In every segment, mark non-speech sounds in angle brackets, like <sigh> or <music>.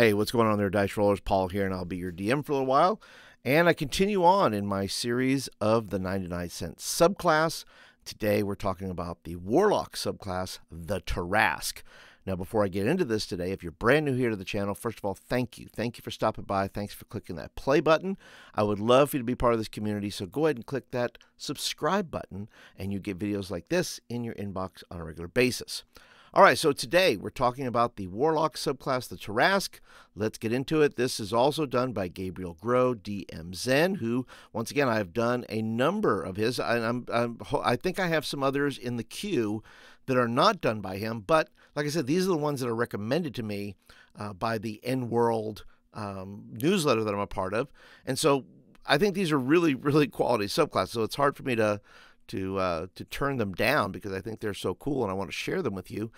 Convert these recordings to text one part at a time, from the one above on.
Hey, what's going on there, Dice Rollers? Paul here, and I'll be your DM for a little while. And I continue on in my series of the 99 cent subclass. Today we're talking about the Warlock subclass, the Tarrasque. Now, before I get into this today, if you're brand new here to the channel, first of all, thank you. Thank you for stopping by. Thanks for clicking that play button. I would love for you to be part of this community, so go ahead and click that subscribe button, and you get videos like this in your inbox on a regular basis. All right, so today we're talking about the Warlock subclass, the Tarrasque. Let's get into it. This is also done by Gabriel Groh, DM Zen, who, once again, I've done a number of his. I, I'm, I'm, I think I have some others in the queue that are not done by him, but like I said, these are the ones that are recommended to me uh, by the N World um, newsletter that I'm a part of. And so I think these are really, really quality subclasses. So it's hard for me to to uh, to turn them down because I think they're so cool and I want to share them with you.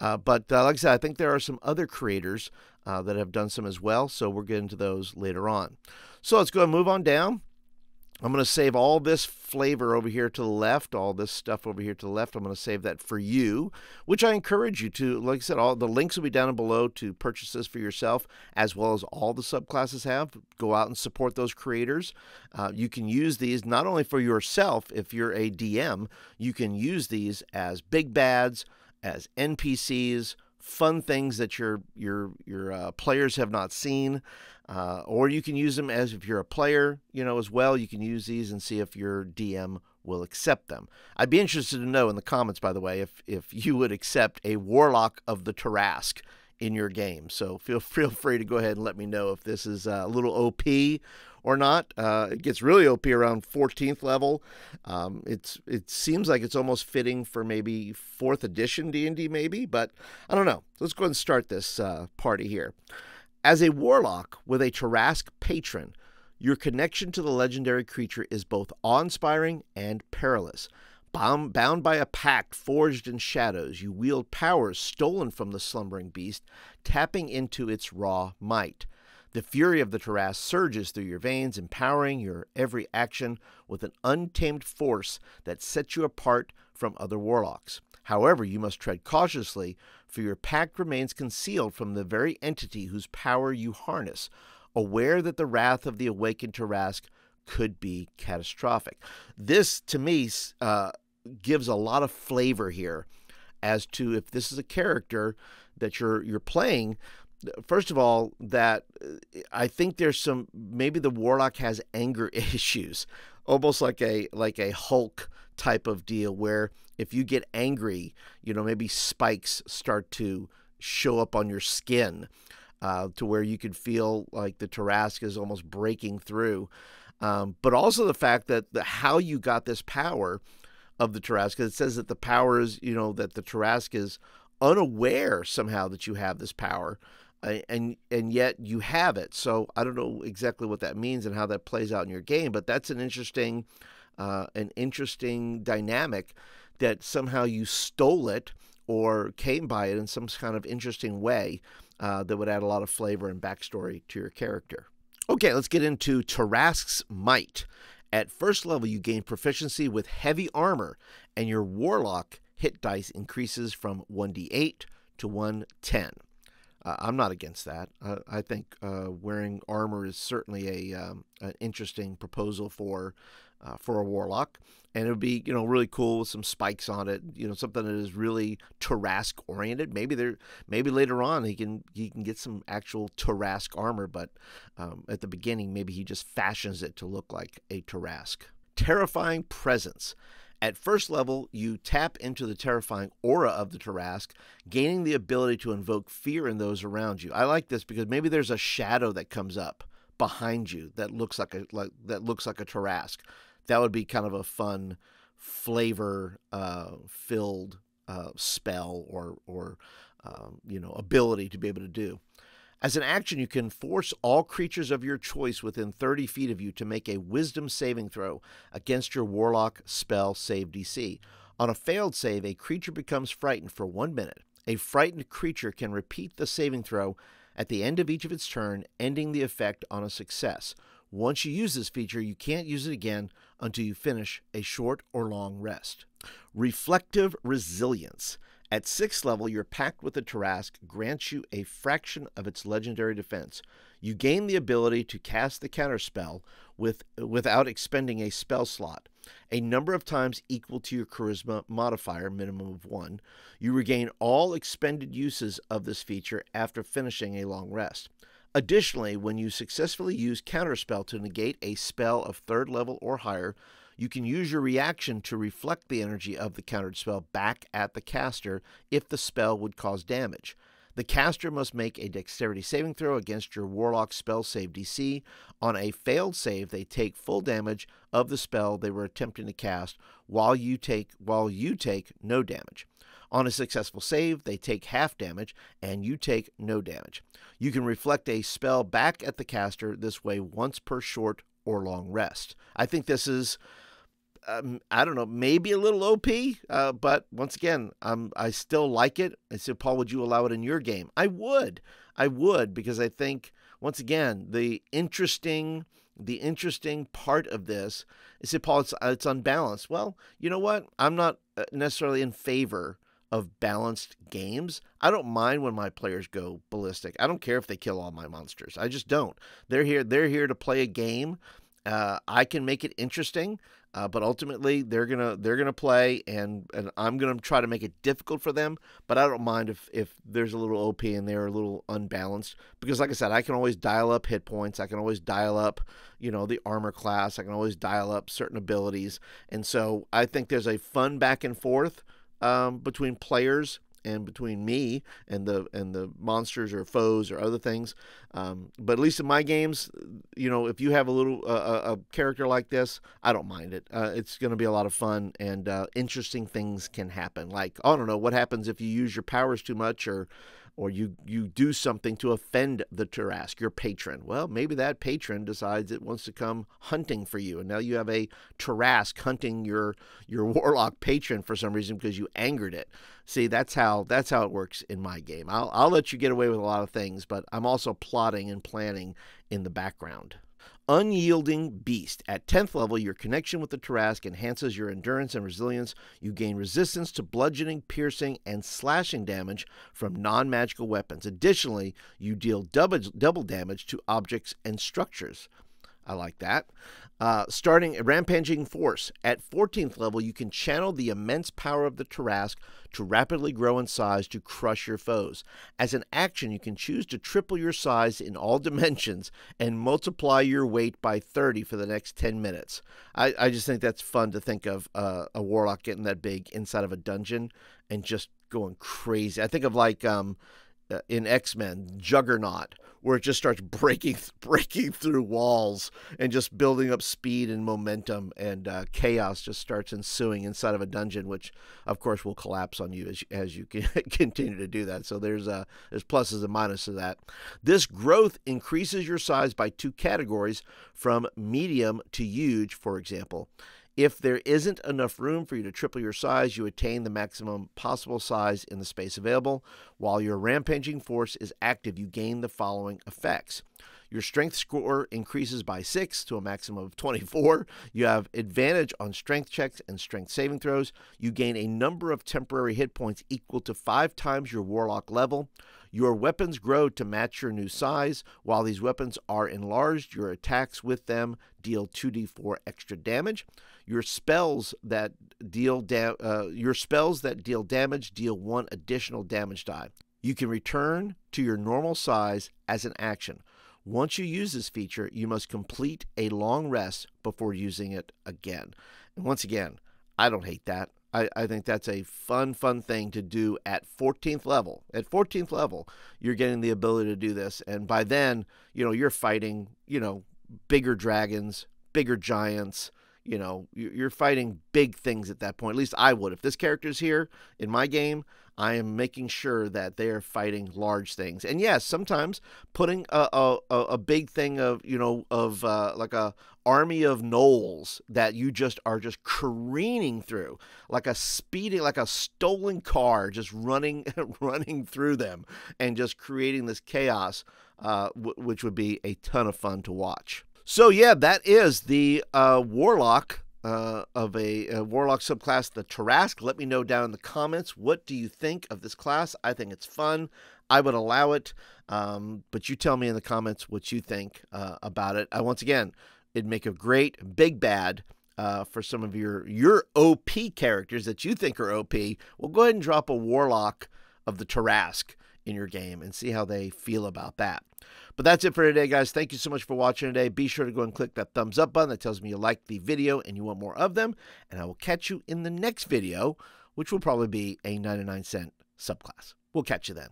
Uh, but uh, like I said, I think there are some other creators uh, that have done some as well. So we're getting to those later on. So let's go and move on down. I'm going to save all this flavor over here to the left, all this stuff over here to the left. I'm going to save that for you, which I encourage you to. Like I said, all the links will be down below to purchase this for yourself, as well as all the subclasses have. Go out and support those creators. Uh, you can use these not only for yourself, if you're a DM, you can use these as big bads, as NPCs, fun things that your your your uh, players have not seen, uh, or you can use them as if you're a player, you know, as well. You can use these and see if your DM will accept them. I'd be interested to know in the comments, by the way, if if you would accept a Warlock of the Tarrasque in your game. So feel <laughs> feel free to go ahead and let me know if this is uh, a little OP or not. Uh, it gets really OP around 14th level. Um, it's it seems like it's almost fitting for maybe fourth edition D&D maybe, but I don't know. Let's go ahead and start this uh, party here. As a warlock with a Tarrasque patron, your connection to the legendary creature is both awe-inspiring and perilous. Bound, bound by a pact forged in shadows, you wield powers stolen from the slumbering beast, tapping into its raw might. The fury of the Tarrasque surges through your veins, empowering your every action with an untamed force that sets you apart from other warlocks. However, you must tread cautiously, for your pact remains concealed from the very entity whose power you harness, aware that the wrath of the awakened Tarrasque could be catastrophic. This, to me, uh, gives a lot of flavor here as to if this is a character that you're you're playing first of all, that uh, I think there's some maybe the warlock has anger <laughs> issues, almost like a like a Hulk type of deal where if you get angry, you know maybe spikes start to show up on your skin, uh, to where you could feel like the Tarrasque is almost breaking through. Um, but also the fact that the, how you got this power of the Tarrasque, it says that the power is, you know, that the Tarrasque is unaware somehow that you have this power and and yet you have it. So I don't know exactly what that means and how that plays out in your game, but that's an interesting uh, an interesting dynamic that somehow you stole it or came by it in some kind of interesting way uh, that would add a lot of flavor and backstory to your character. Okay, let's get into Tarrasque's Might. At first level, you gain proficiency with heavy armor, and your warlock hit dice increases from 1d8 to 110. I'm not against that. Uh, I think uh, wearing armor is certainly a um, an interesting proposal for uh, for a warlock, and it would be you know really cool with some spikes on it. You know something that is really Tarrasque oriented. Maybe there maybe later on he can he can get some actual Tarrasque armor, but um, at the beginning maybe he just fashions it to look like a Tarrasque. Terrifying presence. At first level, you tap into the terrifying aura of the Tarrasque, gaining the ability to invoke fear in those around you. I like this because maybe there's a shadow that comes up behind you that looks like a like that looks like a Tarrasque. That would be kind of a fun flavor uh, filled uh, spell or or um, you know ability to be able to do. As an action, you can force all creatures of your choice within 30 feet of you to make a wisdom saving throw against your warlock spell save DC. On a failed save, a creature becomes frightened for one minute. A frightened creature can repeat the saving throw at the end of each of its turn, ending the effect on a success. Once you use this feature, you can't use it again until you finish a short or long rest. Reflective resilience. At 6th level, your pact with the Tarrasque grants you a fraction of its legendary defense. You gain the ability to cast the counterspell with, without expending a spell slot, a number of times equal to your charisma modifier, minimum of 1. You regain all expended uses of this feature after finishing a long rest. Additionally, when you successfully use Counterspell to negate a spell of third level or higher, you can use your reaction to reflect the energy of the countered spell back at the caster if the spell would cause damage. The caster must make a dexterity saving throw against your warlock spell save DC. On a failed save, they take full damage of the spell they were attempting to cast while you take while you take no damage. On a successful save, they take half damage and you take no damage. You can reflect a spell back at the caster this way once per short or long rest. I think this is um, I don't know, maybe a little OP, uh, but once again, um, I still like it. I said, Paul, would you allow it in your game? I would. I would because I think once again the interesting the interesting part of this is that Paul, it's, it's unbalanced. Well, you know what? I'm not uh, necessarily in favor of balanced games. I don't mind when my players go ballistic. I don't care if they kill all my monsters. I just don't. They're here. They're here to play a game. Uh, I can make it interesting, uh, but ultimately they're gonna they're gonna play, and and I'm gonna try to make it difficult for them. But I don't mind if if there's a little OP and they're a little unbalanced because, like I said, I can always dial up hit points. I can always dial up, you know, the armor class. I can always dial up certain abilities, and so I think there's a fun back and forth um, between players and between me and the and the monsters or foes or other things. Um, but at least in my games, you know, if you have a little uh, a character like this, I don't mind it. Uh, it's going to be a lot of fun and uh, interesting things can happen. Like I don't know what happens if you use your powers too much or or you you do something to offend the Tarrasque, your patron. Well, maybe that patron decides it wants to come hunting for you, and now you have a Tarrasque hunting your your <laughs> warlock patron for some reason because you angered it. See, that's how that's how it works in my game. I'll I'll let you get away with a lot of things, but I'm also plotting and planning in the background. Unyielding Beast. At 10th level, your connection with the Tarrasque enhances your endurance and resilience. You gain resistance to bludgeoning, piercing, and slashing damage from non magical weapons. Additionally, you deal double, double damage to objects and structures. I like that. Uh, starting rampaging force. At 14th level, you can channel the immense power of the Tarrasque to rapidly grow in size to crush your foes. As an action, you can choose to triple your size in all <laughs> dimensions and multiply your weight by 30 for the next 10 minutes. I, I just think that's fun to think of uh, a warlock getting that big inside of a dungeon and just going crazy. I think of like um, uh, in X Men, Juggernaut, where it just starts breaking <laughs> breaking through walls and just building up speed and momentum, and uh, chaos just starts ensuing inside of a dungeon, which of course will collapse on you as as you <laughs> continue to do that. So there's uh, there's pluses and minuses to that. This growth increases your size by two categories, from medium to huge, for example. If there isn't enough room for you to triple your size, you attain the maximum possible size in the space available. While your rampaging force is active, you gain the following effects. Your strength score increases by 6 to a maximum of 24. You have advantage on strength checks and strength saving throws. You gain a number of temporary hit points equal to 5 times your warlock level. Your weapons grow to match your new size. While these weapons are enlarged, your attacks with them deal 2d4 extra damage. Your spells that deal da- uh, your spells that deal damage deal one additional damage die. You can return to your normal size as an action. Once you use this feature, you must complete a long rest before using it again. And once again, I don't hate that. I, I think that's a fun, fun thing to do at 14th level. At 14th level, you're getting the ability to do this. And by then, you know, you're fighting, you know, bigger dragons, bigger giants. You know, you're fighting big things at that point. At least I would. If this character's here in my game, I am making sure that they are fighting large things. And yes, sometimes putting a, a, a big thing of, you know, of uh, like a army of gnolls that you just are just careening through, like a speeding, like a stolen car, just running, <laughs> running through them and just creating this chaos, uh, which would be a ton of fun to watch. So yeah, that is the uh, Warlock uh, of a, a, Warlock subclass, the Tarrasque. Let me know down in the comments. What do you think of this class? I think it's fun. I would allow it, um, but you tell me in the comments what you think uh, about it. I once again, it'd make a great big bad uh, for some of your your OP characters that you think are OP. Well, go ahead and drop a Warlock of the Tarrasque in your game and see how they feel about that. But that's it for today, guys. Thank you so much for watching today. Be sure to go and click that thumbs up button. That tells me you like the video and you want more of them. And I will catch you in the next video, which will probably be a 99 cent subclass. We'll catch you then.